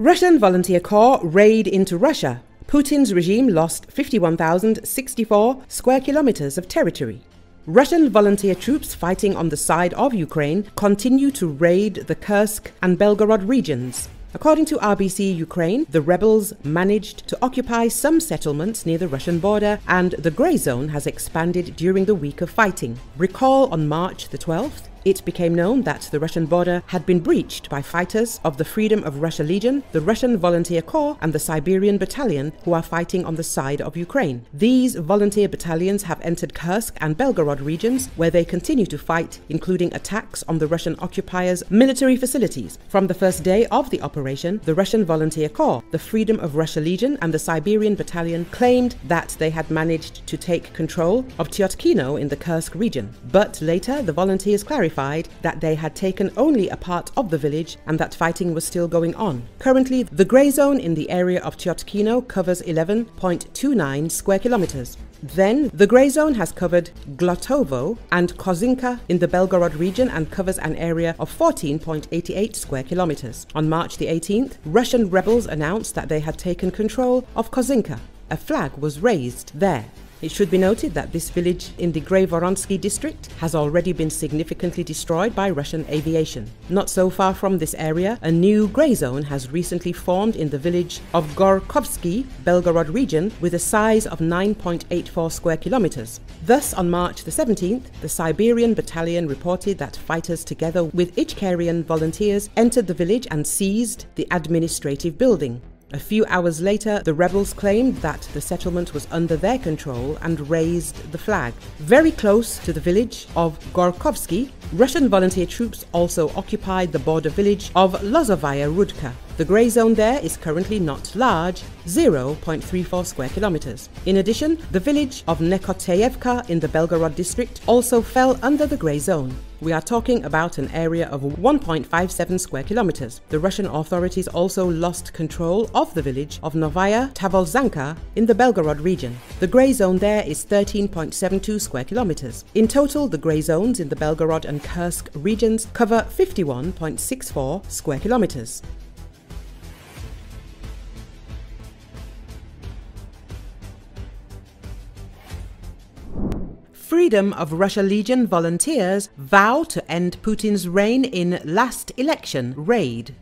Russian volunteer corps raid into Russia. Putin's regime lost 51,064 square kilometers of territory. Russian volunteer troops fighting on the side of Ukraine continue to raid the Kursk and Belgorod regions. According to RBC Ukraine, the rebels managed to occupy some settlements near the Russian border and the grey zone has expanded during the week of fighting. Recall on March the 12th, it became known that the Russian border had been breached by fighters of the Freedom of Russia Legion, the Russian Volunteer Corps, and the Siberian Battalion who are fighting on the side of Ukraine. These volunteer battalions have entered Kursk and Belgorod regions where they continue to fight, including attacks on the Russian occupiers' military facilities. From the first day of the operation, the Russian Volunteer Corps, the Freedom of Russia Legion, and the Siberian Battalion claimed that they had managed to take control of Tyotkino in the Kursk region. But later, the volunteers clarified clarified that they had taken only a part of the village and that fighting was still going on. Currently, the grey zone in the area of Tyotkino covers 11.29 square kilometers. Then, the grey zone has covered Glotovo and Kozinka in the Belgorod region and covers an area of 14.88 square kilometers. On March the 18th, Russian rebels announced that they had taken control of Kozinka. A flag was raised there. It should be noted that this village in the Graivoronsky district has already been significantly destroyed by Russian aviation. Not so far from this area, a new grey zone has recently formed in the village of Gorkovsky, Belgorod region, with a size of 9.84 square kilometers. Thus, on March the 17th, the Siberian battalion reported that fighters together with Ichkerian volunteers entered the village and seized the administrative building. A few hours later, the rebels claimed that the settlement was under their control and raised the flag. Very close to the village of Gorkovsky, Russian volunteer troops also occupied the border village of Lozovaya Rudka. The grey zone there is currently not large, 0.34 square kilometers. In addition, the village of Nekoteyevka in the Belgorod district also fell under the grey zone. We are talking about an area of 1.57 square kilometers. The Russian authorities also lost control of the village of Novaya Tavolzanka in the Belgorod region. The grey zone there is 13.72 square kilometers. In total, the grey zones in the Belgorod and Kursk regions cover 51.64 square kilometers. Freedom of Russia Legion volunteers vow to end Putin's reign in last election raid.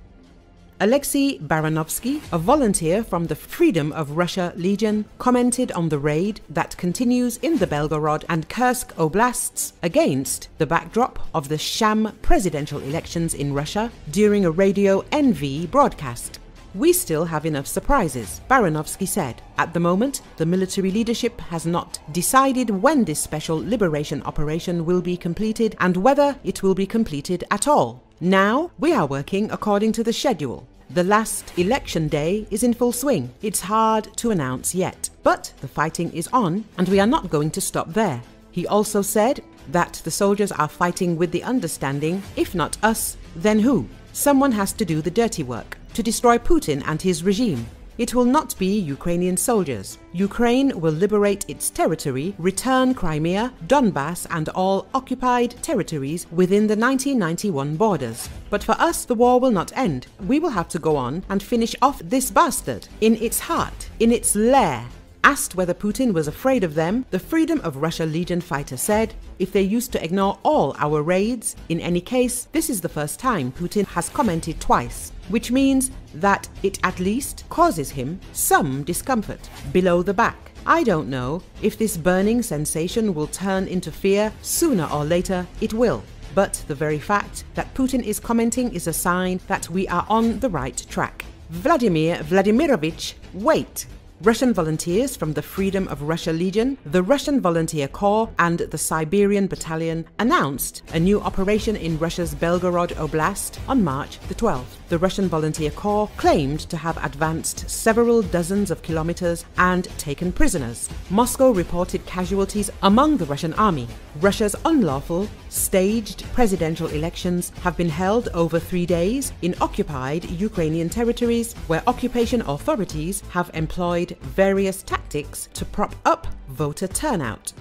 Alexei Baranovsky, a volunteer from the Freedom of Russia Legion, commented on the raid that continues in the Belgorod and Kursk oblasts against the backdrop of the sham presidential elections in Russia during a Radio NV broadcast. We still have enough surprises, Baranovsky said. At the moment, the military leadership has not decided when this special liberation operation will be completed and whether it will be completed at all. Now, we are working according to the schedule. The last election day is in full swing. It's hard to announce yet, but the fighting is on and we are not going to stop there. He also said that the soldiers are fighting with the understanding if not us, then who? Someone has to do the dirty work to destroy Putin and his regime. It will not be Ukrainian soldiers. Ukraine will liberate its territory, return Crimea, Donbass, and all occupied territories within the 1991 borders. But for us, the war will not end. We will have to go on and finish off this bastard in its heart, in its lair, Asked whether Putin was afraid of them, the Freedom of Russia Legion fighter said, if they used to ignore all our raids, in any case, this is the first time Putin has commented twice, which means that it at least causes him some discomfort below the back. I don't know if this burning sensation will turn into fear sooner or later, it will. But the very fact that Putin is commenting is a sign that we are on the right track. Vladimir Vladimirovich, wait! Russian volunteers from the Freedom of Russia Legion, the Russian Volunteer Corps, and the Siberian Battalion announced a new operation in Russia's Belgorod Oblast on March the 12th. The Russian Volunteer Corps claimed to have advanced several dozens of kilometers and taken prisoners. Moscow reported casualties among the Russian army. Russia's unlawful, staged presidential elections have been held over three days in occupied Ukrainian territories where occupation authorities have employed various tactics to prop up voter turnout.